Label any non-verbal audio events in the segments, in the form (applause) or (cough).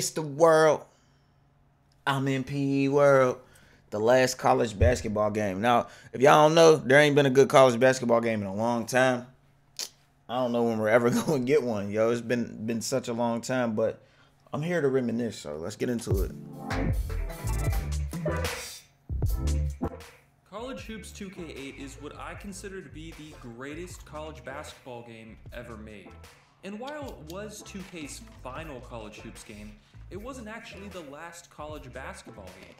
It's the world. I'm in PE world. The last college basketball game. Now, if y'all don't know, there ain't been a good college basketball game in a long time. I don't know when we're ever (laughs) going to get one, yo. It's been been such a long time, but I'm here to reminisce. So let's get into it. College Hoops 2K8 is what I consider to be the greatest college basketball game ever made. And while it was 2K's final College Hoops game, it wasn't actually the last college basketball game.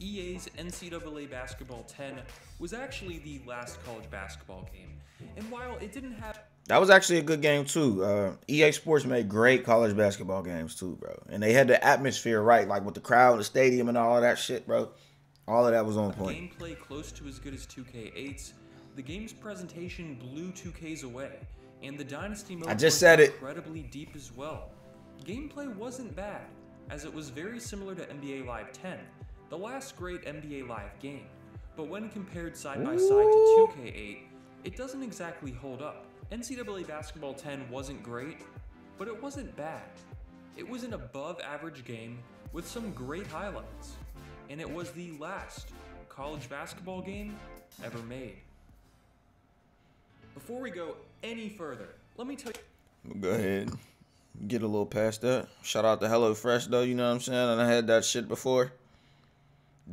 EA's NCAA Basketball 10 was actually the last college basketball game. And while it didn't have That was actually a good game too. Uh, EA Sports made great college basketball games too, bro. And they had the atmosphere right, like with the crowd, the stadium, and all of that shit, bro. All of that was on point. gameplay close to as good as 2K8's, the game's presentation blew 2K's away, and the Dynasty mode I just was said it. incredibly deep as well. Gameplay wasn't bad, as it was very similar to NBA Live 10, the last great NBA Live game. But when compared side by side to 2K8, it doesn't exactly hold up. NCAA Basketball 10 wasn't great, but it wasn't bad. It was an above average game with some great highlights, and it was the last college basketball game ever made. Before we go any further, let me tell you. Go ahead. Get a little past that. Shout out to HelloFresh though, you know what I'm saying? And I had that shit before.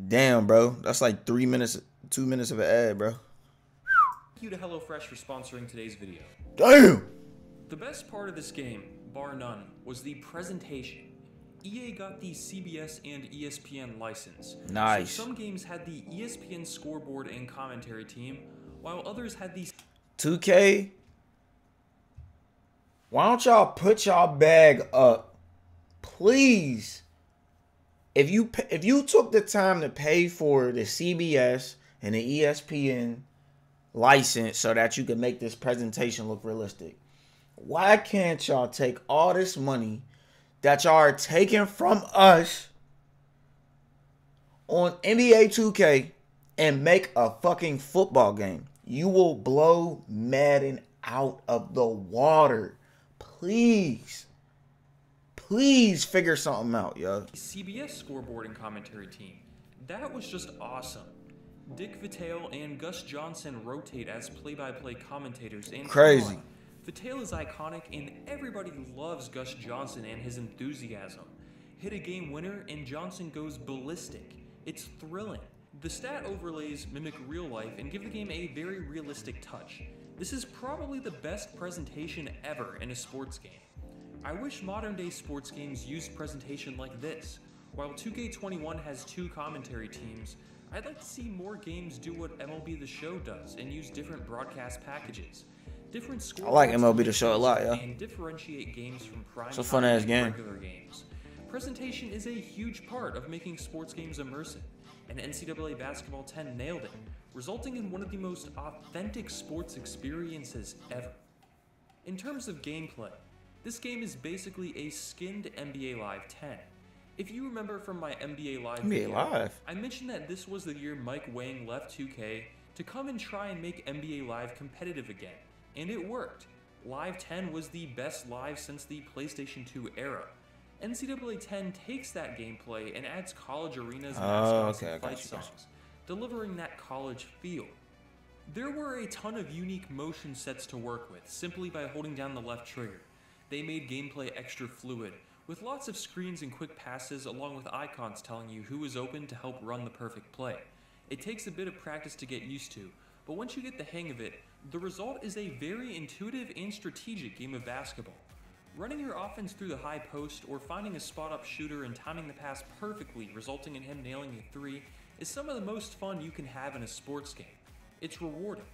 Damn, bro. That's like three minutes, two minutes of an ad, bro. Thank you to HelloFresh for sponsoring today's video. Damn! The best part of this game, bar none, was the presentation. EA got the CBS and ESPN license. Nice. So some games had the ESPN scoreboard and commentary team, while others had the 2K. Why don't y'all put y'all bag up, please? If you if you took the time to pay for the CBS and the ESPN license so that you can make this presentation look realistic, why can't y'all take all this money that y'all are taking from us on NBA 2K and make a fucking football game. You will blow Madden out of the water. Please. Please figure something out, yo. CBS scoreboard and commentary team. That was just awesome. Dick Vitale and Gus Johnson rotate as play-by-play commentators, and Crazy. on, Vitale is iconic, and everybody loves Gus Johnson and his enthusiasm. Hit a game winner, and Johnson goes ballistic. It's thrilling. The stat overlays mimic real life and give the game a very realistic touch. This is probably the best presentation ever in a sports game. I wish modern day sports games used presentation like this. While 2K21 has two commentary teams, I'd like to see more games do what MLB The Show does and use different broadcast packages. Different I like MLB The Show a lot, yeah. And differentiate games from prime It's a game. and regular games. Presentation is a huge part of making sports games immersive, and NCAA Basketball 10 nailed it, resulting in one of the most authentic sports experiences ever. In terms of gameplay, this game is basically a skinned NBA Live 10. If you remember from my NBA Live NBA video, Live? I mentioned that this was the year Mike Wang left 2K to come and try and make NBA Live competitive again, and it worked. Live 10 was the best live since the PlayStation 2 era. NCAA 10 takes that gameplay and adds college arenas, Oh, mascots, okay, and fight you. songs, delivering that college feel. There were a ton of unique motion sets to work with simply by holding down the left trigger. They made gameplay extra fluid, with lots of screens and quick passes along with icons telling you who is open to help run the perfect play. It takes a bit of practice to get used to, but once you get the hang of it, the result is a very intuitive and strategic game of basketball. Running your offense through the high post or finding a spot up shooter and timing the pass perfectly, resulting in him nailing a three, is some of the most fun you can have in a sports game. It's rewarding.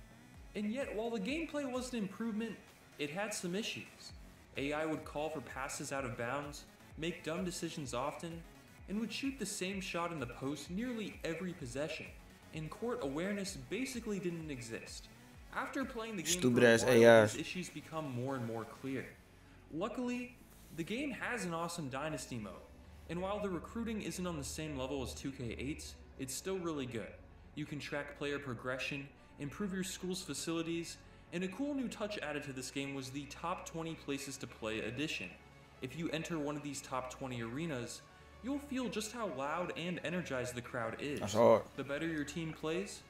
And yet, while the gameplay was an improvement, it had some issues. AI would call for passes out of bounds, make dumb decisions often, and would shoot the same shot in the post nearly every possession. And court awareness basically didn't exist. After playing the game Stupid for a ass while, AIs. these issues become more and more clear. Luckily, the game has an awesome dynasty mode, and while the recruiting isn't on the same level as 2K8's, it's still really good. You can track player progression, improve your school's facilities, and a cool new touch added to this game was the top 20 places to play edition. If you enter one of these top 20 arenas, you'll feel just how loud and energized the crowd is. The better your team plays,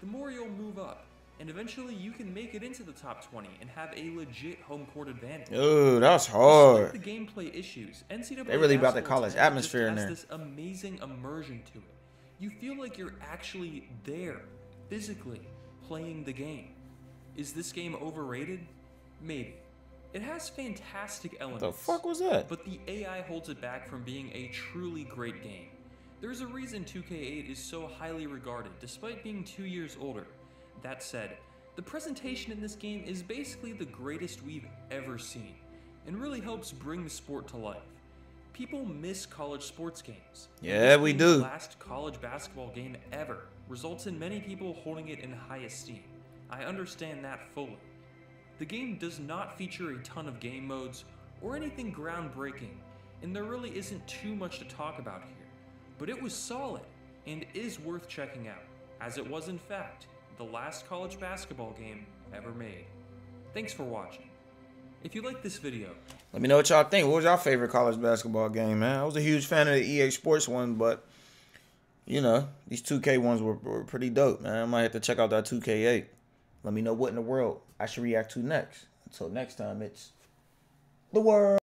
the more you'll move up, and eventually you can make it into the top 20 and have a legit home court advantage. Dude, that's hard. Despite the gameplay issues, NCAA They really brought the college atmosphere in there. This amazing immersion to it. You feel like you're actually there, physically playing the game. Is this game overrated? Maybe. It has fantastic elements. The fuck was that? But the AI holds it back from being a truly great game. There's a reason 2K8 is so highly regarded, despite being two years older. That said, the presentation in this game is basically the greatest we've ever seen, and really helps bring the sport to life. People miss college sports games. Yeah, we do. The last college basketball game ever results in many people holding it in high esteem. I understand that fully. The game does not feature a ton of game modes or anything groundbreaking, and there really isn't too much to talk about here. But it was solid and is worth checking out, as it was in fact the last college basketball game ever made. Thanks for watching. If you like this video, Let me know what y'all think. What was y'all favorite college basketball game, man? I was a huge fan of the EA Sports one, but you know, these 2K ones were, were pretty dope, man. I might have to check out that 2K8. Let me know what in the world I should react to next. Until next time, it's the world.